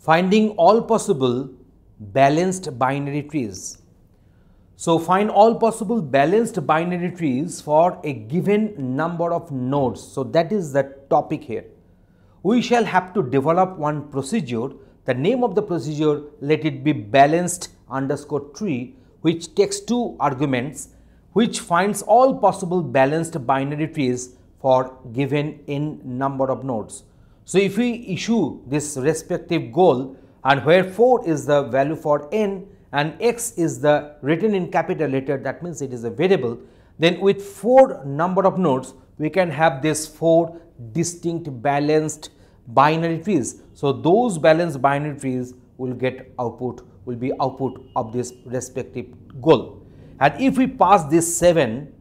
finding all possible balanced binary trees. So find all possible balanced binary trees for a given number of nodes. So that is the topic here. We shall have to develop one procedure. The name of the procedure let it be balanced underscore tree which takes two arguments which finds all possible balanced binary trees for given n number of nodes. So if we issue this respective goal and where 4 is the value for n and x is the written in capital letter that means it is a variable then with 4 number of nodes we can have this 4 distinct balanced binary trees. So those balanced binary trees will get output will be output of this respective goal. And if we pass this 7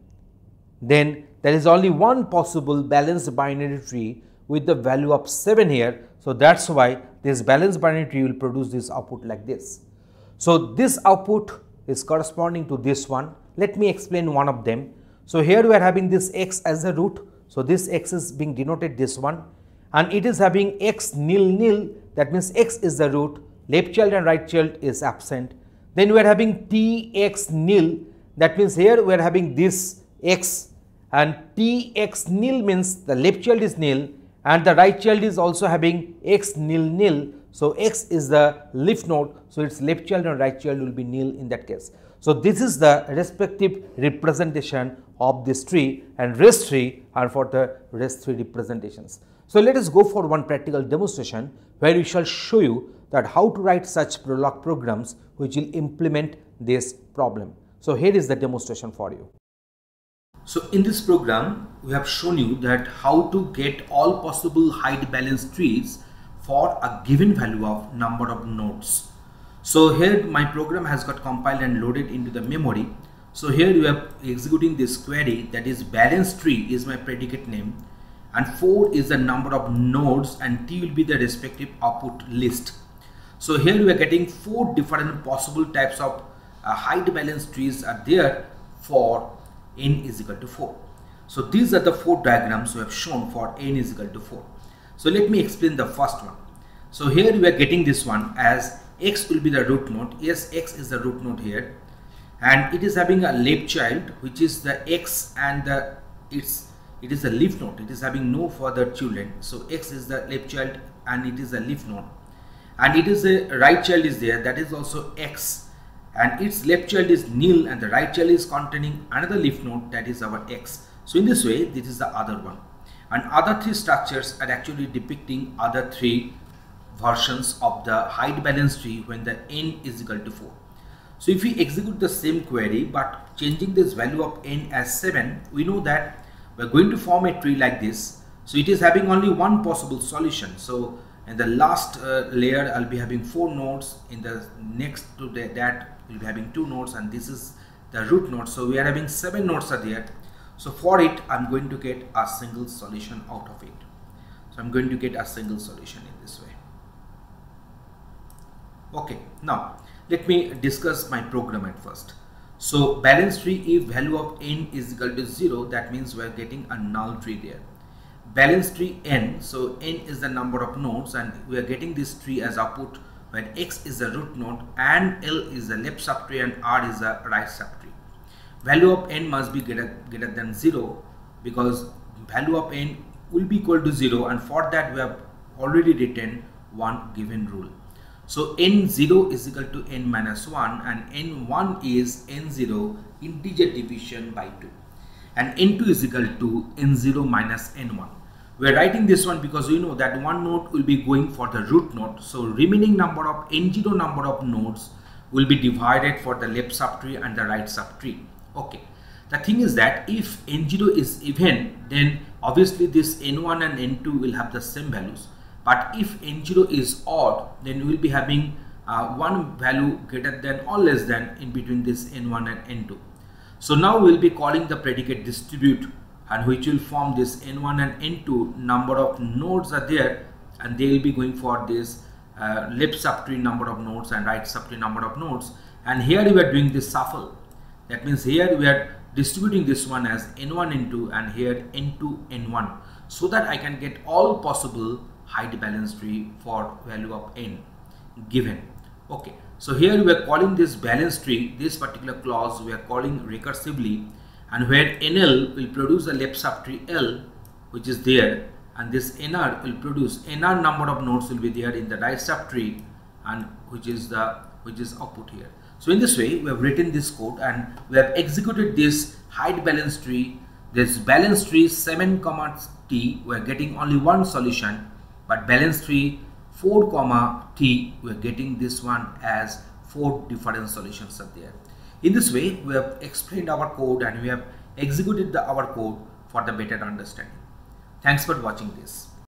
then there is only one possible balanced binary tree with the value of 7 here. So that is why this balanced binary tree will produce this output like this. So this output is corresponding to this one. Let me explain one of them. So here we are having this x as a root. So this x is being denoted this one and it is having x nil nil that means x is the root left child and right child is absent. Then we are having t x nil that means here we are having this x and t x nil means the left child is nil and the right child is also having x nil nil. So, x is the leaf node. So, its left child and right child will be nil in that case. So, this is the respective representation of this tree and rest tree are for the rest tree representations. So, let us go for one practical demonstration where we shall show you that how to write such Prolog programs which will implement this problem. So, here is the demonstration for you. So in this program, we have shown you that how to get all possible height balance trees for a given value of number of nodes. So here my program has got compiled and loaded into the memory. So here you are executing this query that is balance tree is my predicate name and 4 is the number of nodes and t will be the respective output list. So here we are getting four different possible types of uh, height balance trees are there for n is equal to 4. So these are the four diagrams we have shown for n is equal to 4. So let me explain the first one. So here we are getting this one as x will be the root node. Yes, x is the root node here and it is having a left child which is the x and the it's it is a leaf node it is having no further children so x is the left child and it is a leaf node and it is a right child is there that is also x and its left child is nil and the right child is containing another leaf node that is our x. So in this way this is the other one and other three structures are actually depicting other three versions of the height balance tree when the n is equal to 4. So if we execute the same query but changing this value of n as 7 we know that we are going to form a tree like this. So it is having only one possible solution. So in the last uh, layer I'll be having four nodes. In the next to the, that we'll be having two nodes and this is the root node. So we are having seven nodes are there. So for it i'm going to get a single solution out of it. So i'm going to get a single solution in this way. Okay now let me discuss my program at first. So balance tree if value of n is equal to 0 that means we are getting a null tree there balance tree n so n is the number of nodes and we are getting this tree as output when x is the root node and L is the left subtree and R is the right subtree. Value of n must be greater, greater than 0 because value of n will be equal to 0 and for that we have already written one given rule. So n0 is equal to n minus 1 and n1 is n0 integer division by 2 and n2 is equal to n0 minus n1 we are writing this one because we know that one node will be going for the root node. So remaining number of n0 number of nodes will be divided for the left subtree and the right subtree. Okay. The thing is that if n0 is even, then obviously this n1 and n2 will have the same values. But if n0 is odd, then we will be having uh, one value greater than or less than in between this n1 and n2. So now we will be calling the predicate distribute and which will form this n1 and n2 number of nodes are there and they will be going for this uh, left subtree number of nodes and right subtree number of nodes. And here we are doing this shuffle. That means here we are distributing this one as n1 n2 and here n2 n1 so that I can get all possible height balance tree for value of n given. Okay so here we are calling this balance tree this particular clause we are calling recursively and where nl will produce a left subtree l which is there and this nr will produce nr number of nodes will be there in the right subtree and which is the which is output here. So in this way we have written this code and we have executed this height balance tree. This balance tree 7 comma t we are getting only one solution but balance tree 4 comma t we are getting this one as four different solutions are there in this way we have explained our code and we have executed the, our code for the better understanding. Thanks for watching this